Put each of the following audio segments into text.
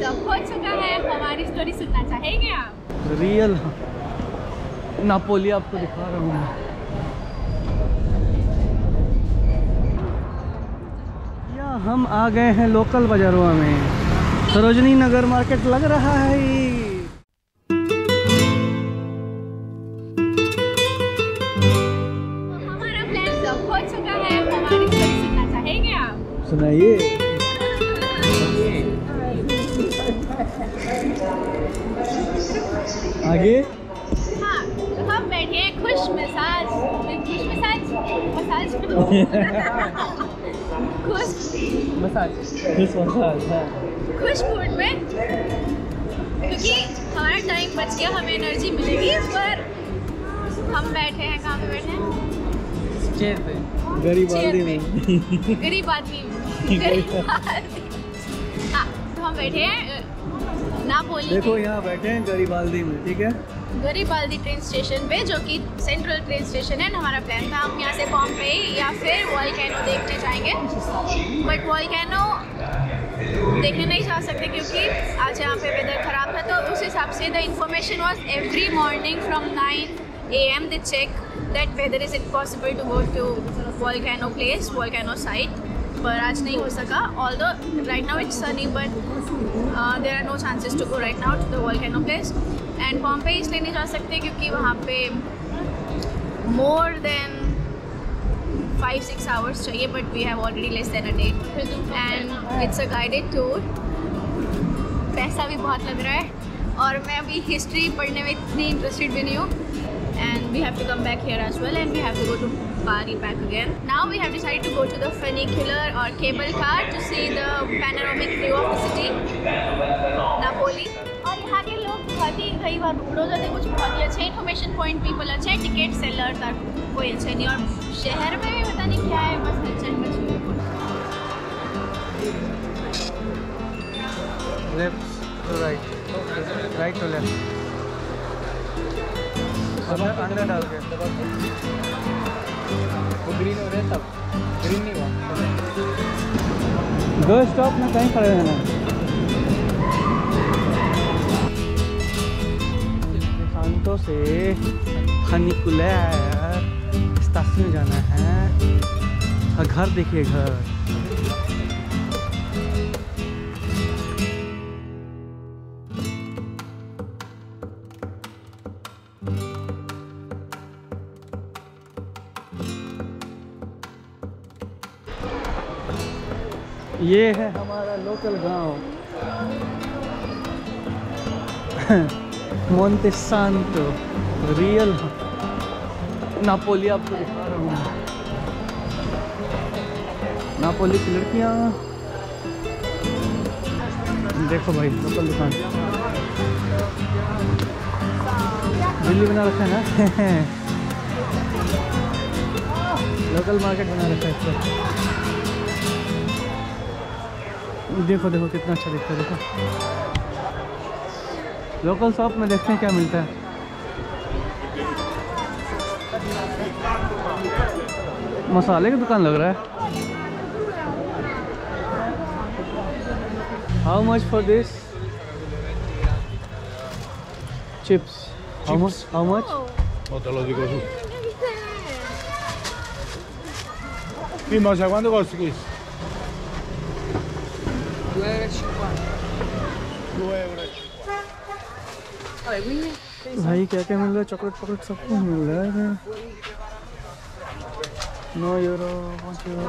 सब हो चुका है हमारी स्टोरी सुनना चाहेंगे आप? रियल नापोली आपको दिखा रहा हूँ मैं। या हम आ गए हैं लोकल बाजारों में। सरोजनी नगर मार्केट लग रहा है। हमारा प्लान सब हो चुका है हमारी स्टोरी सुनना चाहेंगे आप? सुनाइए। आगे? हाँ तो हम बैठे खुश मिजाज खुश मिजाज मसाज खुश। मसाज दिस मसाज हाँ। खुश मूड में। क्योंकि हमारा टाइम बच गया हमें एनर्जी मिलेगी पर हम बैठे हैं कहाँ पे बैठे हैं? चेयर पे। गरीबाल्दी में। गरीब आदमी गरीब आदमी। हाँ तो हम बैठे हैं नापोली देखो यहाँ बैठे हैं गरीबाल्दी में ठीक है? गरीबाल्दी ट्रेन स्टेशन पे जो कि सेंट्रल ट्रेन स्टेशन है हमारा प्लान था। हम यहाँ से बॉम्बे या फिर वॉलकैनो देखने जाएँगे। बट वॉलकैनो देखने नहीं जा सकते क्योंकि आज यहाँ पे वेदर खराब था। तो उस हिसाब से the information was every morning from nine A M the check that weather is it possible to go to volcano place volcano site पर आज नहीं हो सका। All the right now it's sunny but there are no chances to go right now to the volcano place and Bombay इसलिए नहीं जा सकते क्योंकि वहाँ पे more than five six hours चाहिए but we have already less than a day and it's a guided tour पैसा भी बहुत लग रहा है। और मैं अभी हिस्ट्री पढ़ने में इतनी इंटरेस्टेड भी नहीं हूँ। And we have to come back here as well and we have to go to Bari back again. Now we have decided to go to the funicular or cable car to see the panoramic view of the city, Napoli. और यहाँ के लोग बहुत ही कई बार rude हो जाते हैं कुछ बहुत ही अच्छे इन्फॉर्मेशन पॉइंट पीपल अच्छे हैं टिकट सेलर तक कोई अच्छे नहीं और शहर में भी पता नहीं क्या है बस हलचल मची हुई है। Left to right right to left अंदर डाल के। वो ग्रीन हो रहा है तब। ग्रीन नहीं हुआ। दो स्टॉप में कहीं खड़े रहना शांतों से फनिकुले यार स्टेशन जाना है। घर देखिए घर। ये है हमारा लोकल गाँव। मोन्टे सांतो रियल नापोली आपको दिखा रहा हूँ। नापोली की लड़कियाँ। देखो भाई लोकल दुकान। दिल्ली बना रखा है ना? लोकल मार्केट बना रखा है इसका। देखो देखो कितना अच्छा दिखता है देखो। लोकल शॉप में देखते हैं क्या मिलता है। मसाले की दुकान लग रहा है। How much for this chips how much how much No te lo digo tú. Sì, ma sai quanto costa questo? 2 euro e 50 2 euro. vabbè quindi भाई क्या क्या मिल रहा है चॉकलेट पॉकलेट सब कुछ मिल रहा है नौ यूरो पाँच यूरो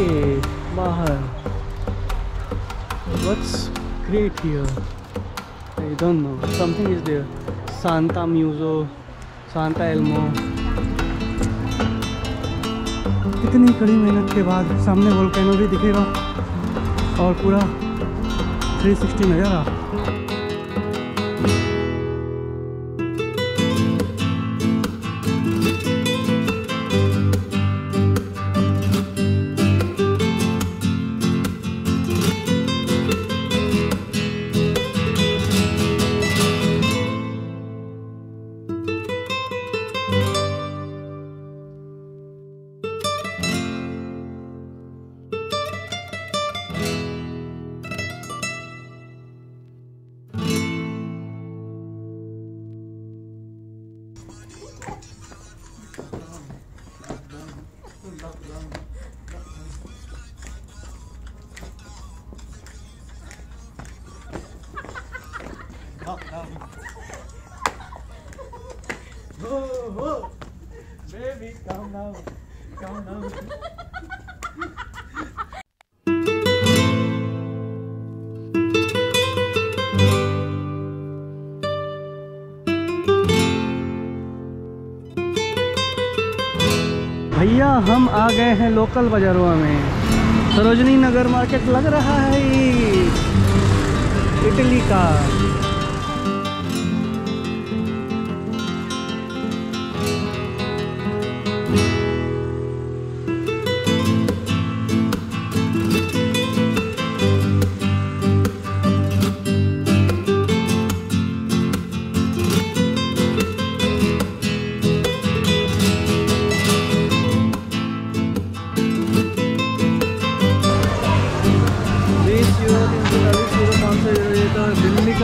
के बाहर What's great here? I don't know. Something is there. Santa Muso, Santa Elmo. इतनी कड़ी मेहनत के बाद सामने वोल्केनो भी दिखेगा और पूरा 360 नज़ारा Baby, calm down. Calm down. भैया हम आ गए हैं लोकल बाजारों में सरोजनी नगर मार्केट लग रहा है इटली का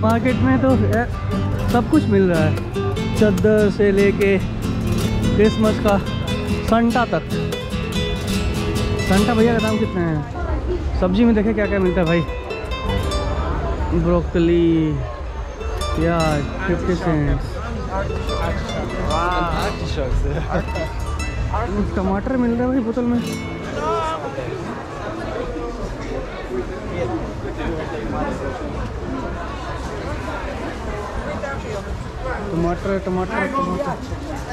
मार्केट में तो सब कुछ मिल रहा है। चद्दर से लेके क्रिसमस का संटा तक। संटा भैया का दाम कितना है? सब्ज़ी में देखे क्या क्या मिलता है भाई? ब्रोकली, प्याज फिफ्टी सेंट टमाटर मिल रहा है भाई बोतल में? टमाटर टमाटर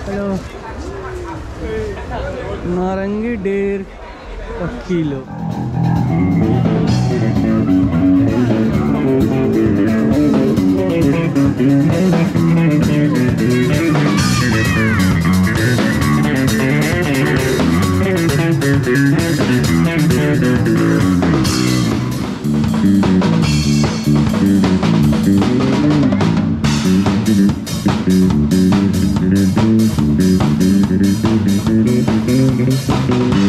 हेलो। नारंगी डेढ़ किलो। Thank you. Thank you.